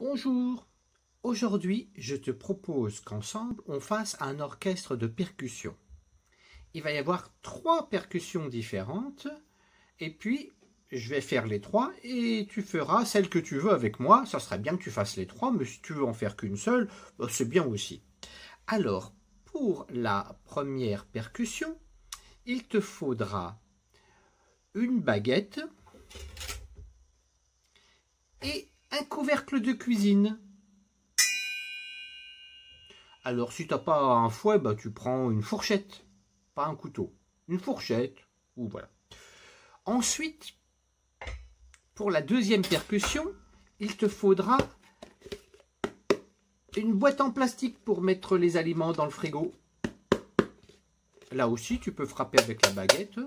Bonjour. Aujourd'hui, je te propose qu'ensemble, on fasse un orchestre de percussion. Il va y avoir trois percussions différentes, et puis je vais faire les trois, et tu feras celle que tu veux avec moi. Ça serait bien que tu fasses les trois, mais si tu veux en faire qu'une seule, bah, c'est bien aussi. Alors, pour la première percussion, il te faudra une baguette et un couvercle de cuisine. Alors si tu n'as pas un fouet, bah, tu prends une fourchette, pas un couteau. Une fourchette, ou voilà. Ensuite, pour la deuxième percussion, il te faudra une boîte en plastique pour mettre les aliments dans le frigo. Là aussi, tu peux frapper avec la baguette.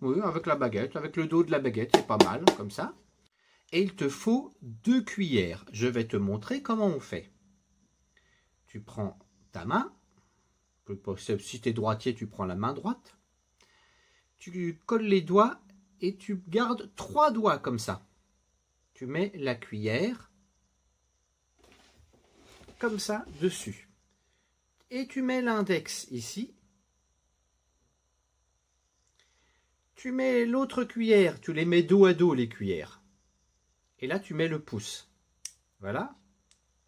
Oui, avec la baguette, avec le dos de la baguette, c'est pas mal, comme ça. Et il te faut deux cuillères. Je vais te montrer comment on fait. Tu prends ta main. Si tu es droitier, tu prends la main droite. Tu colles les doigts et tu gardes trois doigts comme ça. Tu mets la cuillère comme ça dessus. Et tu mets l'index ici tu mets l'autre cuillère, tu les mets dos à dos les cuillères. Et là, tu mets le pouce. Voilà.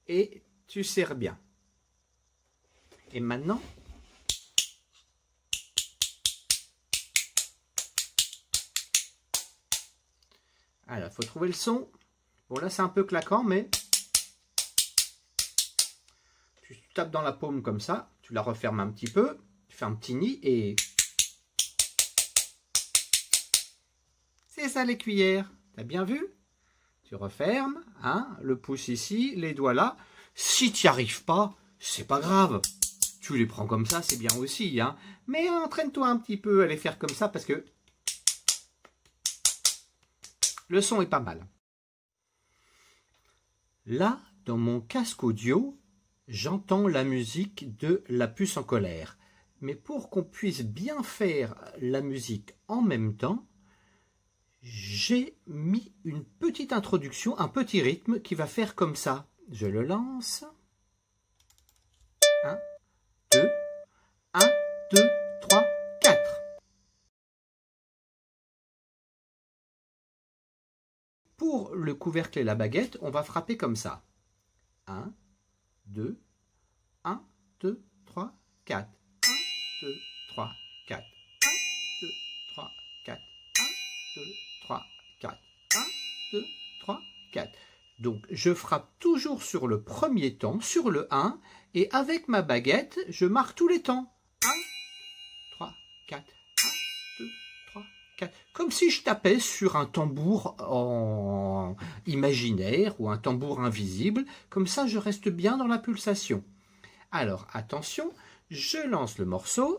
Et tu serres bien. Et maintenant, alors, il faut trouver le son. Bon, là, c'est un peu claquant, mais tu tapes dans la paume comme ça, tu la refermes un petit peu, tu fais un petit nid et C'est ça les cuillères. T'as bien vu? Tu refermes, hein, le pouce ici, les doigts là. Si tu n'y arrives pas, c'est pas grave. Tu les prends comme ça, c'est bien aussi. Hein. Mais entraîne-toi un petit peu à les faire comme ça parce que le son est pas mal. Là, dans mon casque audio, j'entends la musique de La puce en colère. Mais pour qu'on puisse bien faire la musique en même temps, j'ai mis une petite introduction, un petit rythme qui va faire comme ça. Je le lance. 1, 2, 1, 2, 3, 4. Pour le couvercle et la baguette, on va frapper comme ça. 1, 2, 1, 2, 3, 4. 1, 2, Donc je frappe toujours sur le premier temps, sur le 1, et avec ma baguette, je marque tous les temps. 1, 3, 4, 1, 2, 3, 4. Comme si je tapais sur un tambour en imaginaire ou un tambour invisible. Comme ça, je reste bien dans la pulsation. Alors, attention, je lance le morceau.